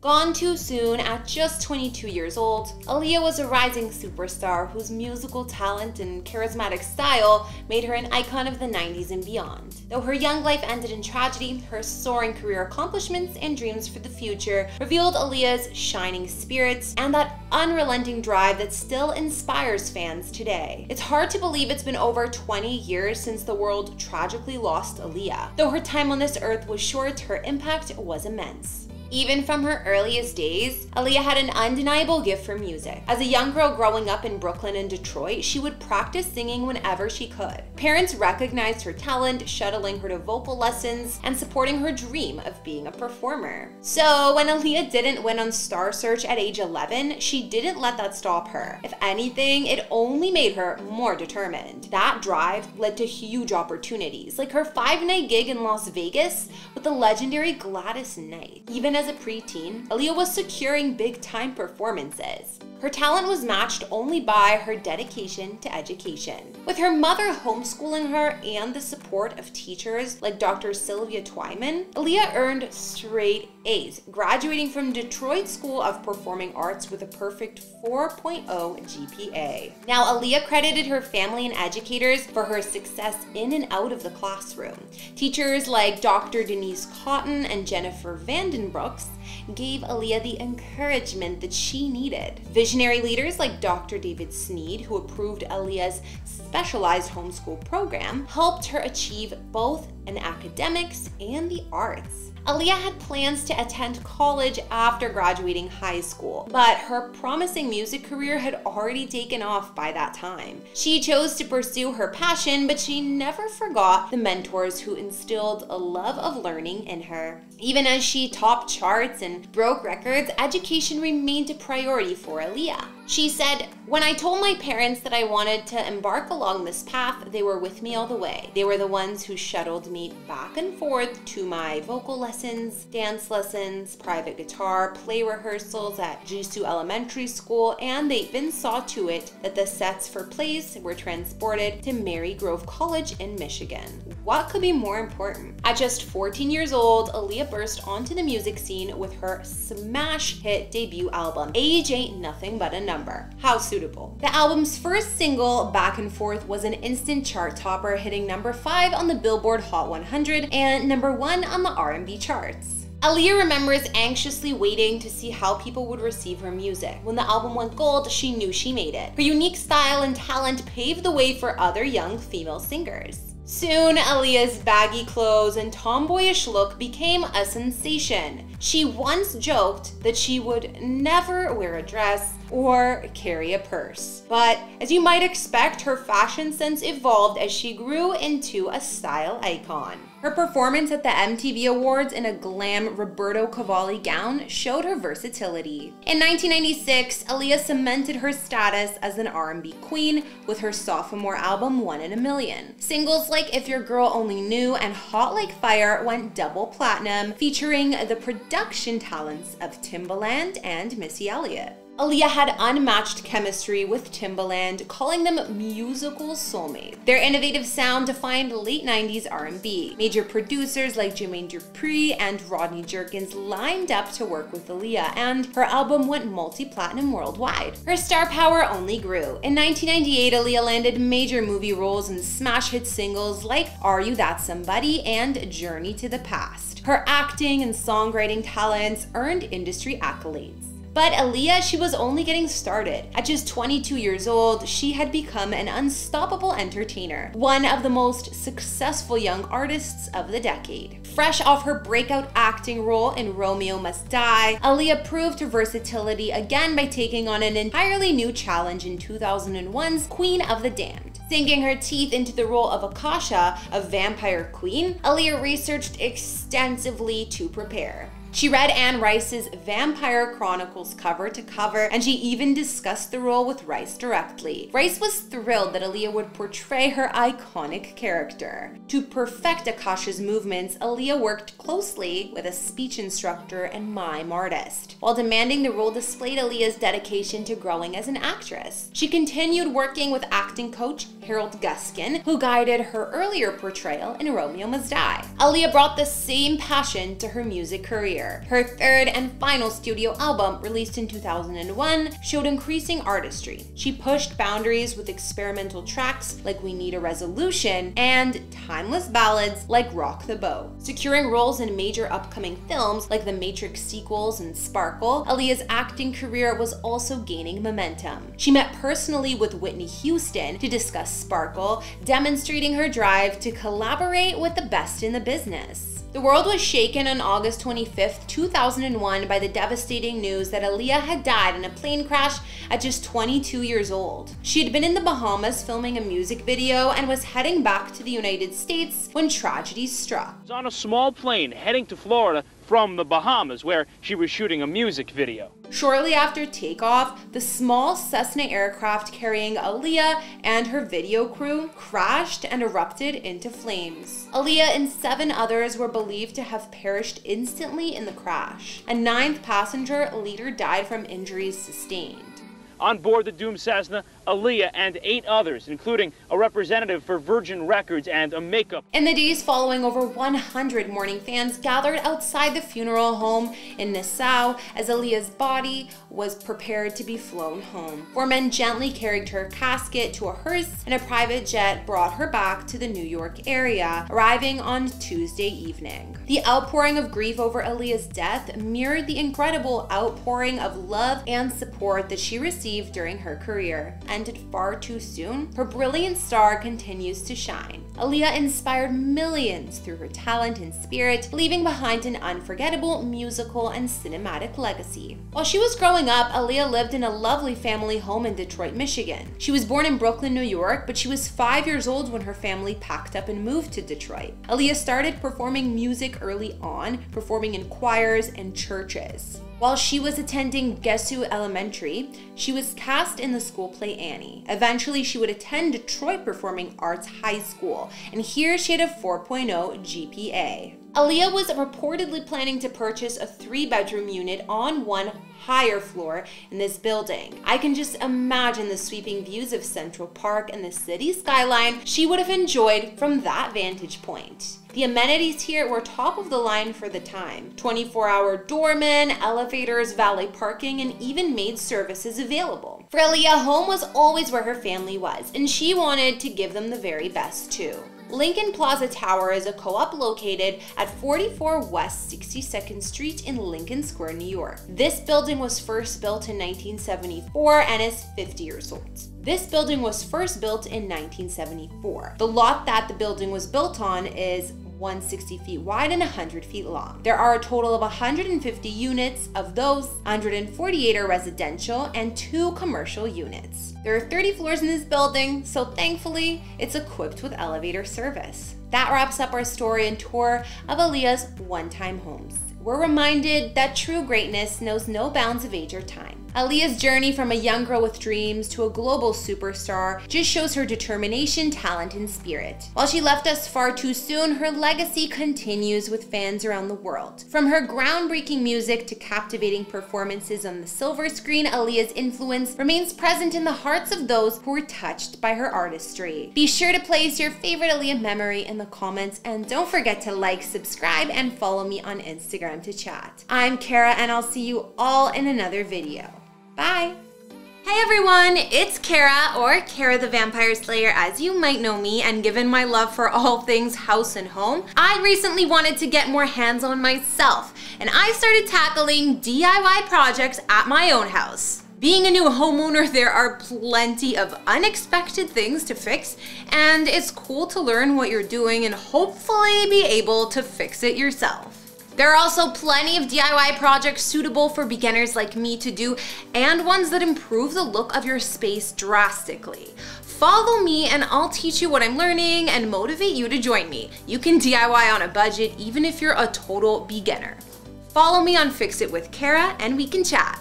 Gone too soon at just 22 years old, Aaliyah was a rising superstar whose musical talent and charismatic style made her an icon of the 90s and beyond. Though her young life ended in tragedy, her soaring career accomplishments and dreams for the future revealed Aaliyah's shining spirits and that unrelenting drive that still inspires fans today. It's hard to believe it's been over 20 years since the world tragically lost Aaliyah. Though her time on this earth was short, her impact was immense. Even from her earliest days, Aaliyah had an undeniable gift for music. As a young girl growing up in Brooklyn and Detroit, she would practice singing whenever she could. Parents recognized her talent, shuttling her to vocal lessons and supporting her dream of being a performer. So when Aaliyah didn't win on Star Search at age 11, she didn't let that stop her. If anything, it only made her more determined. That drive led to huge opportunities, like her five-night gig in Las Vegas with the legendary Gladys Knight. Even as a preteen, Aaliyah was securing big time performances. Her talent was matched only by her dedication to education. With her mother homeschooling her and the support of teachers like Dr. Sylvia Twyman, Aaliyah earned straight A's, graduating from Detroit School of Performing Arts with a perfect 4.0 GPA. Now, Aaliyah credited her family and educators for her success in and out of the classroom. Teachers like Dr. Denise Cotton and Jennifer Vandenbrooks gave Aaliyah the encouragement that she needed. Visionary leaders like Dr. David Snead, who approved Aaliyah's specialized homeschool program, helped her achieve both in academics and the arts. Aaliyah had plans to attend college after graduating high school, but her promising music career had already taken off by that time. She chose to pursue her passion, but she never forgot the mentors who instilled a love of learning in her. Even as she topped charts and broke records, education remained a priority for Aaliyah. She said, When I told my parents that I wanted to embark along this path, they were with me all the way. They were the ones who shuttled me back and forth to my vocal lessons, dance lessons, private guitar, play rehearsals at Gesu Elementary School, and they even saw to it that the sets for plays were transported to Marygrove College in Michigan. What could be more important? At just 14 years old, Aaliyah burst onto the music scene with her smash hit debut album, Age Ain't Nothing But a Number number. How suitable. The album's first single, Back and Forth, was an instant chart topper, hitting number 5 on the Billboard Hot 100 and number 1 on the R&B charts. Aaliyah remembers anxiously waiting to see how people would receive her music. When the album went gold, she knew she made it. Her unique style and talent paved the way for other young female singers. Soon, Aaliyah's baggy clothes and tomboyish look became a sensation. She once joked that she would never wear a dress or carry a purse. But as you might expect, her fashion sense evolved as she grew into a style icon. Her performance at the MTV Awards in a glam Roberto Cavalli gown showed her versatility. In 1996, Aaliyah cemented her status as an R&B queen with her sophomore album One in a Million. Singles like If Your Girl Only Knew and Hot Like Fire went double platinum, featuring the production talents of Timbaland and Missy Elliott. Aaliyah had unmatched chemistry with Timbaland, calling them musical soulmates. Their innovative sound defined late 90s R&B. Major producers like Jermaine Dupri and Rodney Jerkins lined up to work with Aaliyah, and her album went multi-platinum worldwide. Her star power only grew. In 1998, Aaliyah landed major movie roles and smash hit singles like Are You That Somebody and Journey to the Past. Her acting and songwriting talents earned industry accolades. But Aaliyah, she was only getting started. At just 22 years old, she had become an unstoppable entertainer, one of the most successful young artists of the decade. Fresh off her breakout acting role in Romeo Must Die, Aaliyah proved her versatility again by taking on an entirely new challenge in 2001's Queen of the Damned. Sinking her teeth into the role of Akasha, a vampire queen, Aaliyah researched extensively to prepare. She read Anne Rice's Vampire Chronicles cover to cover, and she even discussed the role with Rice directly. Rice was thrilled that Aaliyah would portray her iconic character. To perfect Akasha's movements, Aaliyah worked closely with a speech instructor and mime artist. While demanding the role displayed Aaliyah's dedication to growing as an actress. She continued working with acting coach Harold Guskin, who guided her earlier portrayal in Romeo Must Die. Aaliyah brought the same passion to her music career. Her third and final studio album, released in 2001, showed increasing artistry. She pushed boundaries with experimental tracks like We Need a Resolution and timeless ballads like Rock the Boat. Securing roles in major upcoming films like the Matrix sequels and Sparkle, Aaliyah's acting career was also gaining momentum. She met personally with Whitney Houston to discuss Sparkle, demonstrating her drive to collaborate with the best in the business. The world was shaken on August 25, 2001 by the devastating news that Aaliyah had died in a plane crash at just 22 years old. She had been in the Bahamas filming a music video and was heading back to the United States when tragedy struck. was on a small plane heading to Florida from the Bahamas where she was shooting a music video. Shortly after takeoff, the small Cessna aircraft carrying Aaliyah and her video crew crashed and erupted into flames. Aaliyah and seven others were believed to have perished instantly in the crash. A ninth passenger later died from injuries sustained. On board the doomed Cessna, Aaliyah and eight others, including a representative for Virgin Records and a makeup. In the days following, over 100 mourning fans gathered outside the funeral home in Nassau as Aaliyah's body was prepared to be flown home. Four men gently carried her casket to a hearse, and a private jet brought her back to the New York area, arriving on Tuesday evening. The outpouring of grief over Aaliyah's death mirrored the incredible outpouring of love and support that she received received during her career. Ended far too soon, her brilliant star continues to shine. Aaliyah inspired millions through her talent and spirit, leaving behind an unforgettable musical and cinematic legacy. While she was growing up, Aaliyah lived in a lovely family home in Detroit, Michigan. She was born in Brooklyn, New York, but she was five years old when her family packed up and moved to Detroit. Aaliyah started performing music early on, performing in choirs and churches. While she was attending Gesu Elementary, she was cast in the school play Annie. Eventually, she would attend Detroit Performing Arts High School, and here she had a 4.0 GPA. Aaliyah was reportedly planning to purchase a three bedroom unit on one higher floor in this building. I can just imagine the sweeping views of Central Park and the city skyline she would have enjoyed from that vantage point. The amenities here were top of the line for the time 24 hour doormen, elevators, valet parking, and even maid services available. For Aaliyah, home was always where her family was, and she wanted to give them the very best too. Lincoln Plaza Tower is a co-op located at 44 West 62nd Street in Lincoln Square, New York. This building was first built in 1974 and is 50 years old. This building was first built in 1974. The lot that the building was built on is 160 feet wide and 100 feet long. There are a total of 150 units. Of those, 148 are residential and two commercial units. There are 30 floors in this building, so thankfully, it's equipped with elevator service. That wraps up our story and tour of Aaliyah's one-time homes. We're reminded that true greatness knows no bounds of age or time. Aaliyah's journey from a young girl with dreams to a global superstar just shows her determination, talent, and spirit. While she left us far too soon, her legacy continues with fans around the world. From her groundbreaking music to captivating performances on the silver screen, Aaliyah's influence remains present in the hearts of those who were touched by her artistry. Be sure to place your favorite Aaliyah memory in the comments and don't forget to like, subscribe, and follow me on Instagram to chat. I'm Kara and I'll see you all in another video. Bye! Hey everyone, it's Kara, or Kara the Vampire Slayer as you might know me, and given my love for all things house and home, I recently wanted to get more hands-on myself, and I started tackling DIY projects at my own house. Being a new homeowner, there are plenty of unexpected things to fix, and it's cool to learn what you're doing and hopefully be able to fix it yourself. There are also plenty of DIY projects suitable for beginners like me to do and ones that improve the look of your space drastically. Follow me and I'll teach you what I'm learning and motivate you to join me. You can DIY on a budget even if you're a total beginner. Follow me on Fix It with Kara and we can chat.